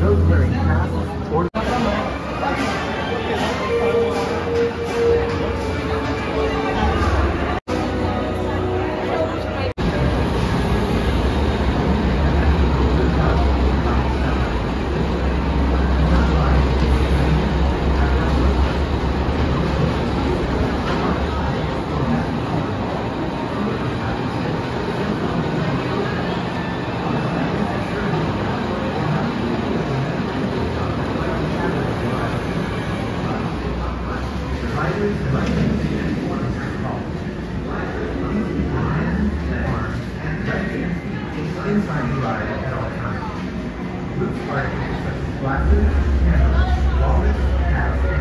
Rosemary Castle. Such as glasses, cameras,